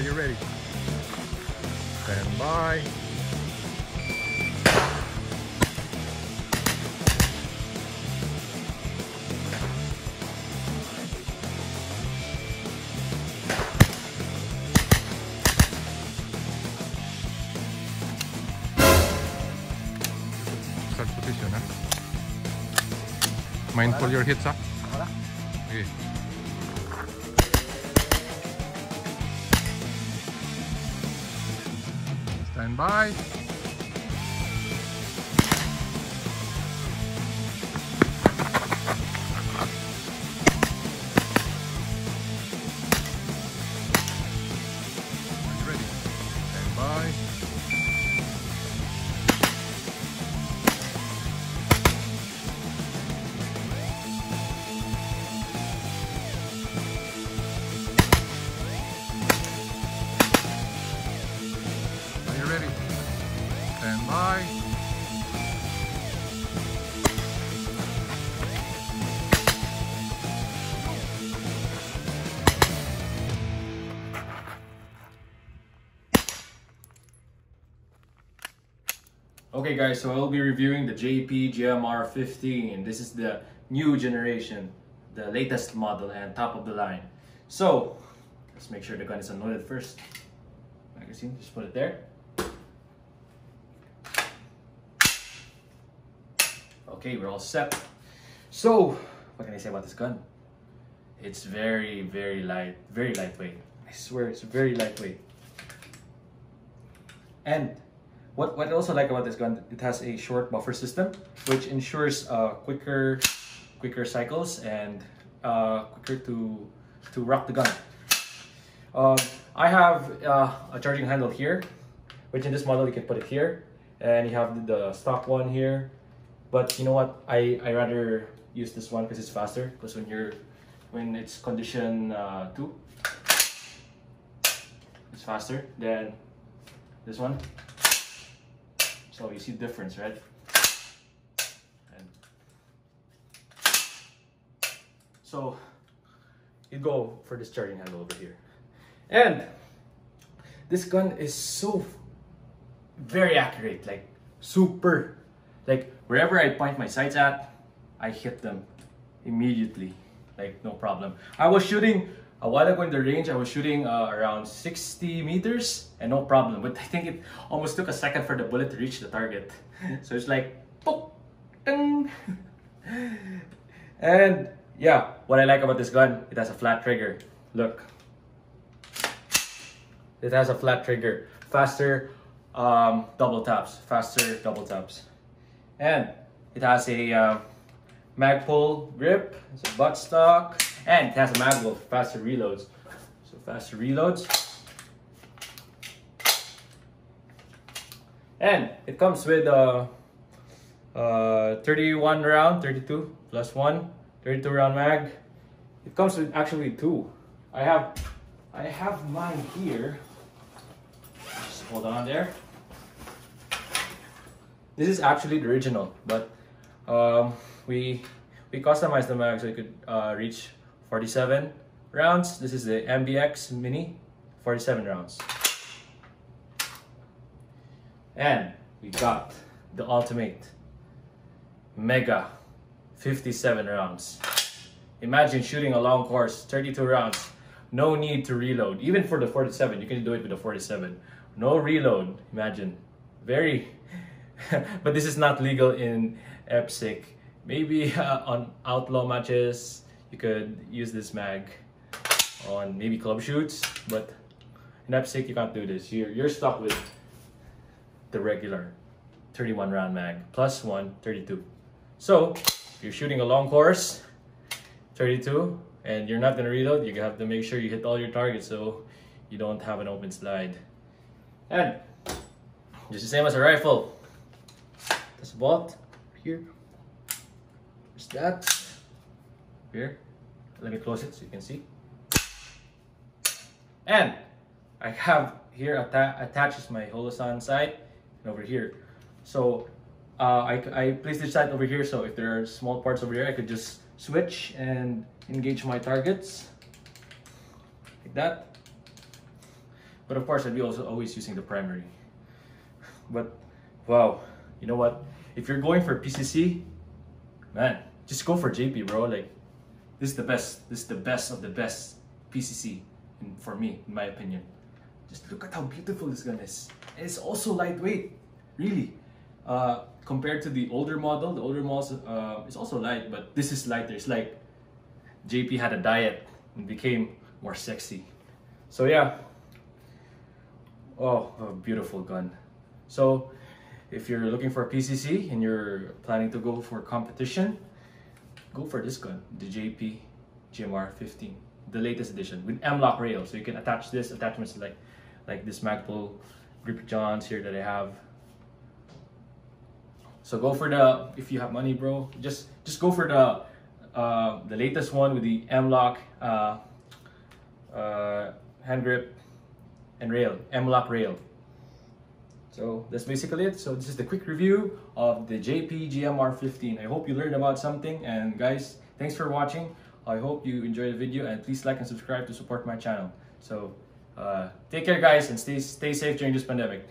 you ready? Stand by. Start position, eh? ha? Mindful your hits, ha? Wala. Okay. Stand by. Stand by. Okay guys, so I'll be reviewing the JP GMR 15. This is the new generation, the latest model and top of the line. So, let's make sure the gun is unloaded first. Magazine, just put it there. Okay, we're all set. So, what can I say about this gun? It's very, very light, very lightweight. I swear it's very lightweight. And what, what I also like about this gun, it has a short buffer system, which ensures uh, quicker quicker cycles and uh, quicker to to rock the gun. Um, I have uh, a charging handle here, which in this model you can put it here, and you have the stock one here. But you know what? I I rather use this one because it's faster. Because when you're when it's condition uh, two, it's faster than this one. So you see the difference, right? And so you go for this charging handle over here. And this gun is so very accurate, like super. Like wherever I point my sights at, I hit them immediately, like no problem. I was shooting a while ago in the range, I was shooting uh, around 60 meters and no problem. But I think it almost took a second for the bullet to reach the target. So it's like, ding. and yeah, what I like about this gun, it has a flat trigger. Look, it has a flat trigger, faster um, double taps, faster double taps, and it has a uh, Magpul grip. It's a buttstock, and it has a Magpul, faster reloads. So faster reloads, and it comes with a uh, uh, 31 round, 32 plus one, 32 round mag. It comes with actually two. I have, I have mine here. Just hold on there. This is actually the original, but um, we we customized the mag so it could uh, reach 47 rounds. This is the MBX Mini, 47 rounds. And we got the Ultimate Mega 57 rounds. Imagine shooting a long course, 32 rounds, no need to reload. Even for the 47, you can do it with the 47. No reload, imagine. Very, but this is not legal in IPSC. Maybe uh, on outlaw matches, you could use this mag on maybe club shoots, but in IPSC, you can't do this. You're, you're stuck with the regular 31 round mag plus one 32. So if you're shooting a long course, 32, and you're not gonna reload, you have to make sure you hit all your targets so you don't have an open slide. And just the same as a rifle. A bolt here. There's that. Here. Let me close it so you can see. And I have here atta attaches my Holosun sight and over here. So uh, I, I place this side over here so if there are small parts over here I could just switch and engage my targets like that. But of course, I'd be also always using the primary. But wow, you know what? If you're going for PCC, man, just go for JP, bro. Like this is the best. This is the best of the best PCC in, for me, in my opinion. Just look at how beautiful this gun is. And it's also lightweight, really. Uh, compared to the older model, the older model uh, is also light, but this is lighter. It's like JP had a diet and became more sexy. So yeah. Oh, beautiful gun. So if you're looking for a PCC and you're planning to go for competition, go for this gun, the JP GMR 15, the latest edition with M-LOK rail. So you can attach this attachments like like this Magpul grip johns here that I have. So go for the if you have money, bro. Just just go for the uh, the latest one with the M-LOK uh, uh, hand grip and rail, M-LOK rail. So that's basically it. So this is the quick review of the JP GMR 15. I hope you learned about something and guys, thanks for watching. I hope you enjoyed the video and please like and subscribe to support my channel. So uh, take care guys and stay, stay safe during this pandemic.